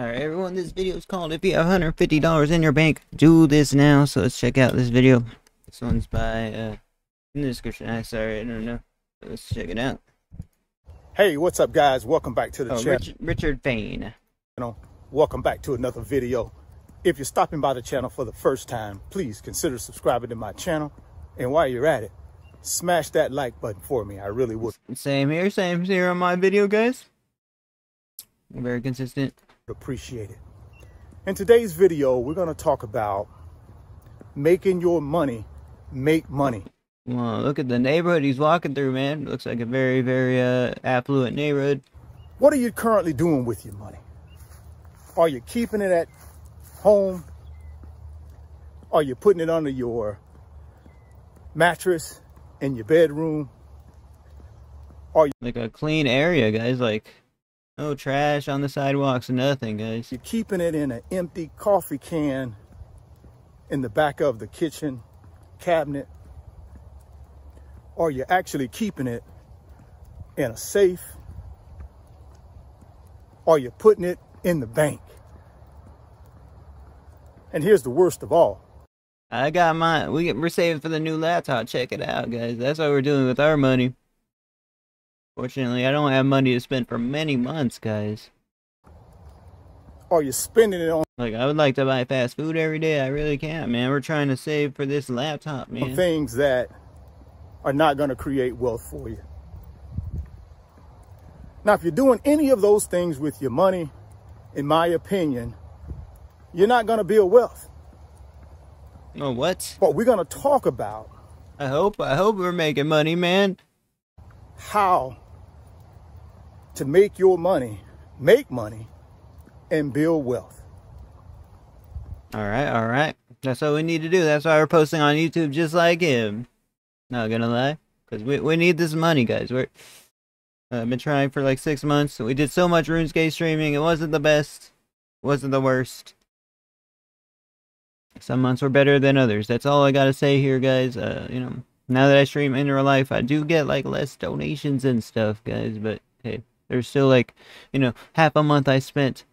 Alright everyone, this video is called If You Have $150 in Your Bank, Do This Now. So let's check out this video. This one's by, uh, in the description. I sorry, I don't know. So let's check it out. Hey, what's up guys? Welcome back to the Oh, channel. Richard, Richard Fain. You know, welcome back to another video. If you're stopping by the channel for the first time, please consider subscribing to my channel. And while you're at it, smash that like button for me. I really would Same here, same here on my video, guys. Very consistent. Appreciate it. In today's video, we're going to talk about making your money make money. Well, look at the neighborhood he's walking through, man. Looks like a very, very, uh, affluent neighborhood. What are you currently doing with your money? Are you keeping it at home? Are you putting it under your mattress in your bedroom? Are you like a clean area, guys. Like, no trash on the sidewalks, nothing, guys. You're keeping it in an empty coffee can in the back of the kitchen cabinet? Or you're actually keeping it in a safe? Or you're putting it in the bank? And here's the worst of all. I got mine. We, we're saving for the new laptop. Check it out, guys. That's what we're doing with our money. Fortunately, I don't have money to spend for many months, guys. Or you're spending it on Like, I would like to buy fast food every day. I really can't, man. We're trying to save for this laptop, man. things that are not going to create wealth for you. Now, if you're doing any of those things with your money, in my opinion, you're not going to build wealth. Oh, what? But we're going to talk about I hope, I hope we're making money, man. how to make your money make money and build wealth. Alright, alright. That's what we need to do. That's why we're posting on YouTube just like him. Not gonna lie. Because we, we need this money, guys. We're... uh, I've been trying for like six months. We did so much RuneScape streaming. It wasn't the best. wasn't the worst. Some months were better than others. That's all I gotta say here, guys. Uh, you know, now that I stream in real life, I do get like less donations and stuff, guys. But hey, there's still like, you know, half a month I spent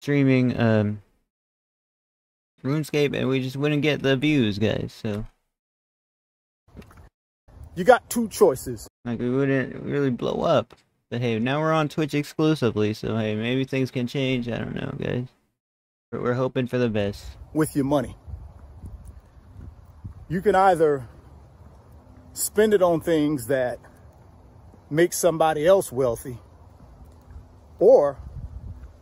streaming um RuneScape, and we just wouldn't get the views, guys. So You got two choices. like we wouldn't really blow up. But hey, now we're on Twitch exclusively, so hey, maybe things can change. I don't know, guys. We're, we're hoping for the best. with your money. You can either spend it on things that make somebody else wealthy, or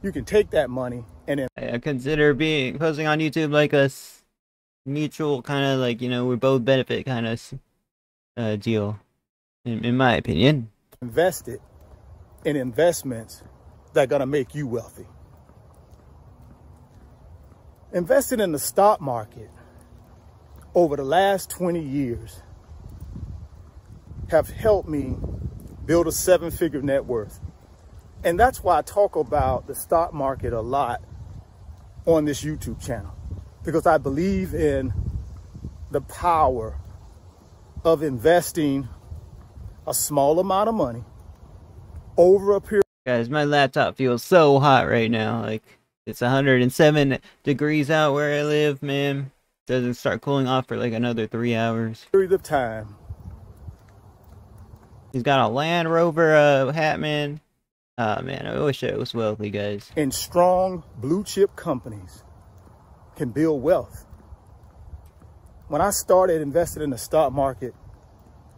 you can take that money and then I, consider being posting on YouTube like a mutual kind of like you know we both benefit kind of uh, deal, in, in my opinion. invest it in investments that are going to make you wealthy. Investing in the stock market over the last 20 years have helped me build a seven figure net worth. And that's why I talk about the stock market a lot on this YouTube channel because I believe in the power of investing a small amount of money over a period Guys, my laptop feels so hot right now. Like it's 107 degrees out where I live, man. Doesn't start cooling off for like another three hours. Period of time He's got a Land Rover uh, hat, man. Ah, man, I wish I was wealthy, guys. and strong blue chip companies can build wealth. When I started investing in the stock market,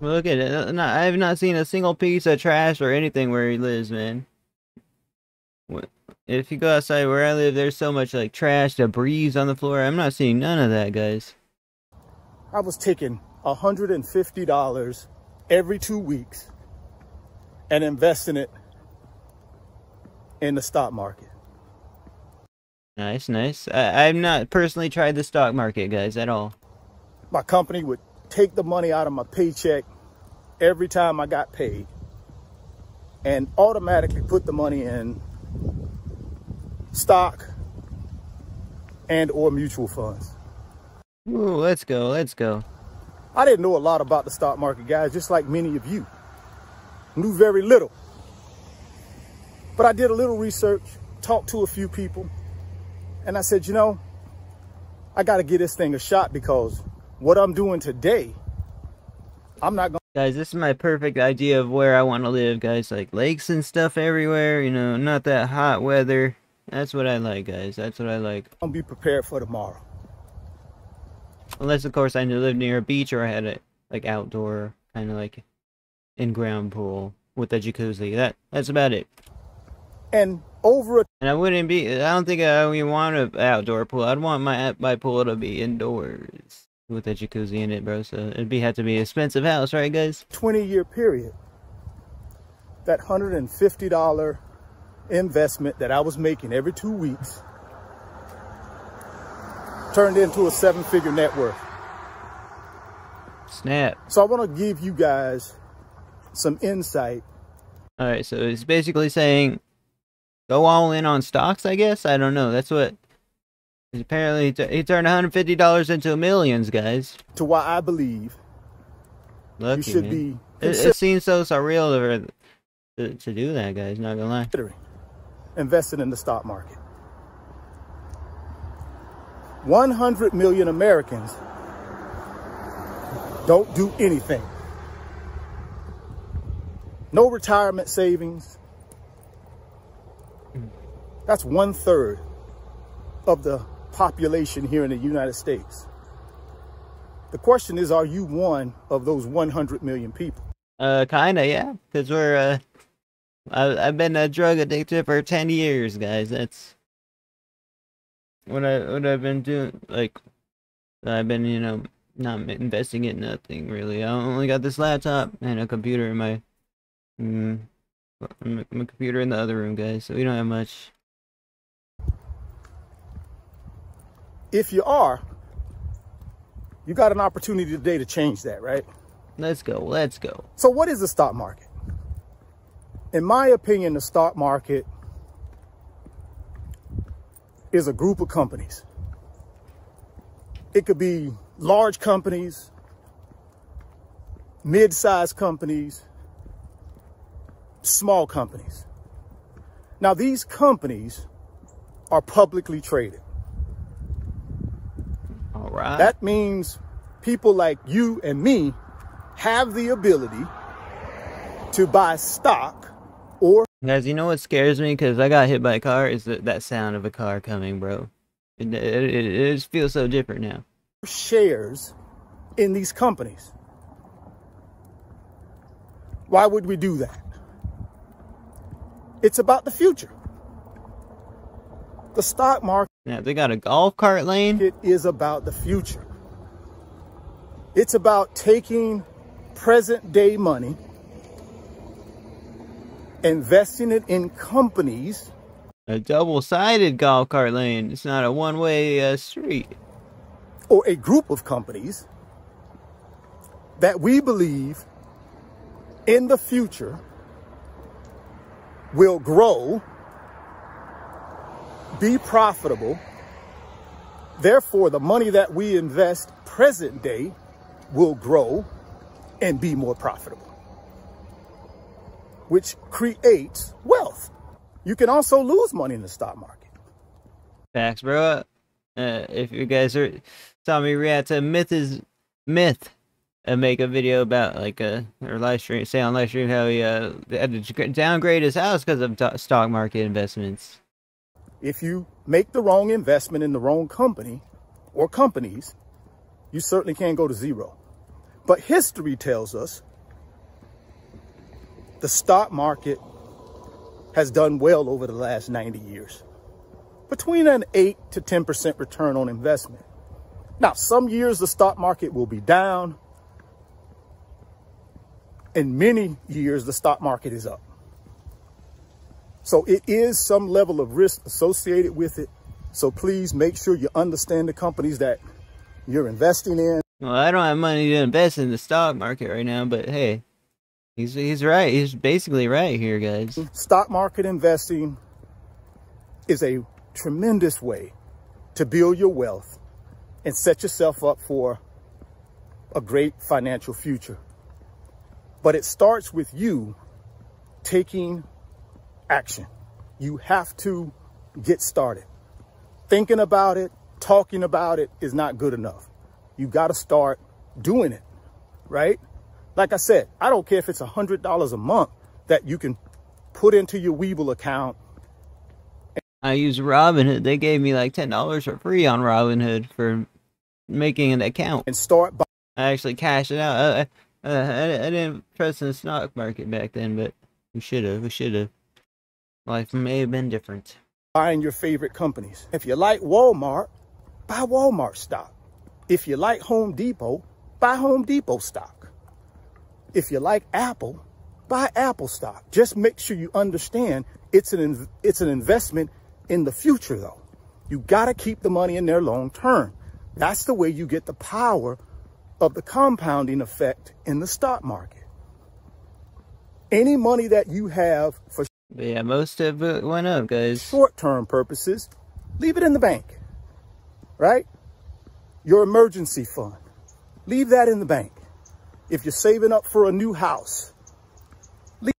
look at it. Uh, I have not seen a single piece of trash or anything where he lives, man. If you go outside where I live, there's so much like trash, debris on the floor. I'm not seeing none of that, guys. I was taking $150 every two weeks and investing it in the stock market. Nice, nice. I, I've not personally tried the stock market, guys, at all. My company would take the money out of my paycheck every time I got paid and automatically put the money in stock and or mutual funds. Ooh, let's go, let's go. I didn't know a lot about the stock market, guys, just like many of you. Knew very little. But I did a little research, talked to a few people, And I said, you know, I got to give this thing a shot because what I'm doing today, I'm not going Guys, this is my perfect idea of where I want to live, guys. Like lakes and stuff everywhere, you know, not that hot weather. That's what I like, guys. That's what I like. to be prepared for tomorrow. Unless, of course, I live near a beach or I had a like outdoor kind of like in-ground pool with a jacuzzi. That that's about it. And over a And I wouldn't be. I don't think I even want an outdoor pool. I'd want my my pool to be indoors with a jacuzzi in it, bro. So it'd be have to be an expensive house, right, guys? 20 year period, that $150 investment that I was making every two weeks turned into a seven figure net worth. Snap. So I want to give you guys some insight. All right, so it's basically saying go all in on stocks. I guess I don't know. That's what. Apparently, he, turned one hundred fifty dollars into millions, guys. To why I believe Lucky, you should man. be It, it seems so surreal to, to to do that, guys. Not gonna lie. investing in the stock market. 100 million Americans don't do anything. No retirement savings. That's one third of the population here in the United States. The question is, are you one of those 100 million people? Uh, kinda, yeah. Cause we're uh, I I've been a drug addicted for ten years, guys. That's what I what I've been doing. Like, I've been you know not investing in nothing really. I only got this laptop and a computer in my mm, my, my computer in the other room, guys. So we don't have much. If you are, you got an opportunity today to change that, right? Let's go. Let's go. So, what is the stock market? In my opinion, the stock market is a group of companies. It could be large companies, mid sized companies, small companies. Now, these companies are publicly traded. Right. That means people like you and me have the ability to buy stock or Guys, you know what scares me? Because I got hit by a car. Is that, that sound of a car coming, bro? It, it, it, it just feels so different now. shares in these companies. Why would we do that? It's about the future. The stock market Now they got a golf cart lane. It is about the future. It's about taking present day money, investing it in companies A double-sided golf cart lane. It's not a one-way uh, street. or a group of companies that we believe in the future will grow, be profitable. Therefore, the money that we invest present day will grow and be more profitable, which creates wealth. You can also lose money in the stock market. Facts, bro. Uh, if you guys are me react to Myth is Myth, and make a video about like a or live stream, say on live stream how he uh had to downgrade his house because of stock market investments. If you make the wrong investment in the wrong company or companies, you certainly can't go to zero. But history tells us the stock market has done well over the last 90 years, between an 8 to 10% return on investment. Now, some years the stock market will be down. In many years, the stock market is up. So it is some level of risk associated with it. So please make sure you understand the companies that you're investing in. Well, I don't have money to invest in the stock market right now, but hey, he's he's right. He's basically right here, guys. Stock market investing is a tremendous way to build your wealth and set yourself up for a great financial future. But it starts with you taking action. You have to get started. thinking about it, talking about it is not good enough. You got to start doing it, right? Like I said, I don't care if it's a $100 a month that you can put into your Webull account. I use Robinhood. They gave me like $10 for free on Robinhood for making an account. And start buying. I actually cashed it out. I, I, I, I didn't trust in the stock market back then, but we should have. We should have. Life may have been different. Buying your favorite companies. If you like Walmart, buy Walmart stock. If you like Home Depot, buy Home Depot stock. If you like Apple, buy Apple stock. Just make sure you understand it's an it's an investment in the future though. You got to keep the money in there long term. That's the way you get the power of the compounding effect in the stock market. Any money that you have for but yeah, most of it went up, guys. Short-term purposes, leave it in the bank, right? Your emergency fund, leave that in the bank. If you're saving up for a new house,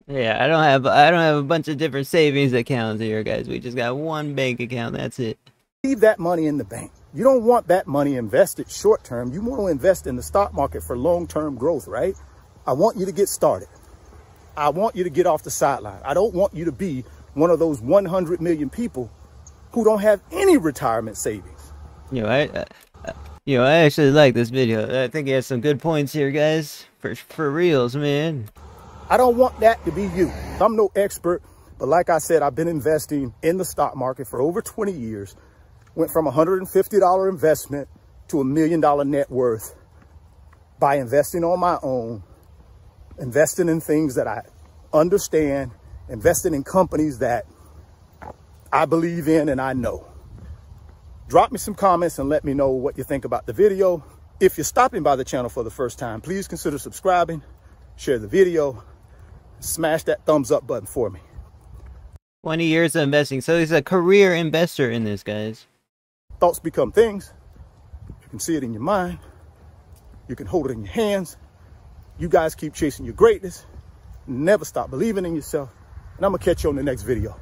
yeah, I don't have I don't have a bunch of different savings accounts here, guys. We just got one bank account. That's it. Leave that money in the bank. You don't want that money invested short term. You want to invest in the stock market for long term growth, right? I want you to get started. I want you to get off the sideline. I don't want you to be one of those 100 million people who don't have any retirement savings. You know, I, uh, you know, I actually like this video. I think he has some good points here, guys. For for reals, man. I don't want that to be you. I'm no expert, but like I said, I've been investing in the stock market for over 20 years. Went from a $150 investment to a million dollar net worth by investing on my own, investing in things that I understand, investing in companies that I believe in and I know. Drop me some comments and let me know what you think about the video. If you're stopping by the channel for the first time, please consider subscribing, share the video, smash that thumbs up button for me. 20 years of investing. So he's a career investor in this, guys. Thoughts become things. You can see it in your mind. You can hold it in your hands. You guys keep chasing your greatness. Never stop believing in yourself. And I'm going to catch you on the next video.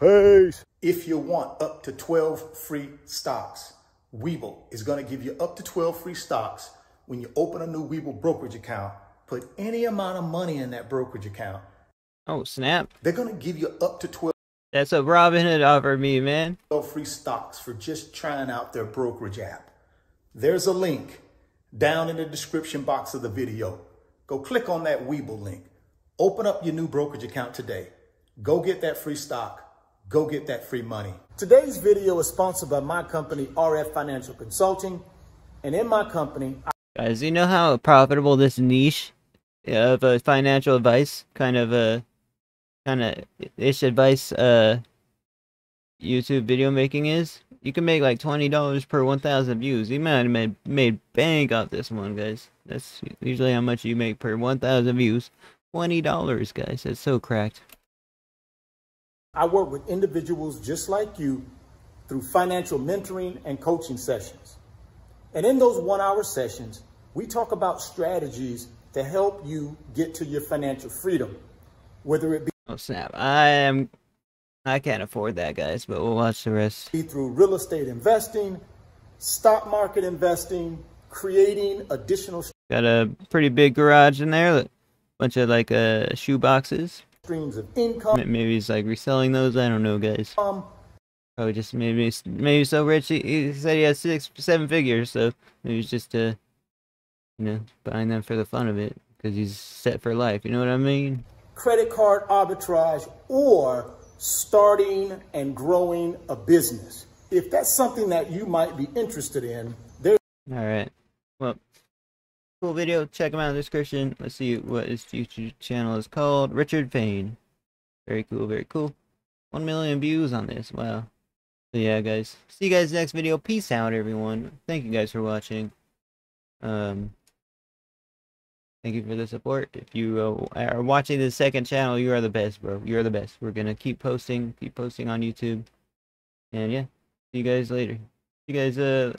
Peace. If you want up to 12 free stocks, Webull is going to give you up to 12 free stocks when you open a new Webull brokerage account put any amount of money in that brokerage account. Oh, snap. They're going to give you up to 12. That's what Robinhood offered me, man. 12 free stocks for just trying out their brokerage app. There's a link down in the description box of the video. Go click on that Webull link. Open up your new brokerage account today. Go get that free stock. Go get that free money. Today's video is sponsored by my company, RF Financial Consulting. And in my company, I Guys, you know how profitable this niche of uh, financial advice, kind of a uh, kind of ish advice, uh, YouTube video making is? You can make like twenty dollars per one thousand views. You might have made made bank off this one, guys. That's usually how much you make per one thousand views. Twenty dollars, guys. That's so cracked. I work with individuals just like you through financial mentoring and coaching sessions. And in those one hour sessions, we talk about strategies to help you get to your financial freedom, whether it be Oh snap. I am I can't afford that guys, but we'll watch the rest. Through real estate investing, stock market investing, creating additional Got a pretty big garage in there, bunch of like uh shoe boxes. Streams of income. Maybe he's like reselling those. I don't know, guys. Um, Probably just maybe maybe so rich. He, he said he has six, seven figures, so maybe he's just uh, you know, buying them for the fun of it because he's set for life. You know what I mean? Credit card arbitrage or starting and growing a business. If that's something that you might be interested in, there. All right. Well, cool video. Check him out in the description. Let's see what his YouTube channel is called. Richard Fain. Very cool. Very cool. One million views on this. Wow. So yeah, guys. See you guys next video. Peace out, everyone. Thank you guys for watching. Um, thank you for the support. If you uh, are watching the second channel, you are the best, bro. You're the best. We're gonna keep posting, keep posting on YouTube. And yeah, see you guys later. See you guys. Uh,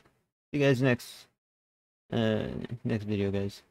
see you guys next. Uh, next video, guys.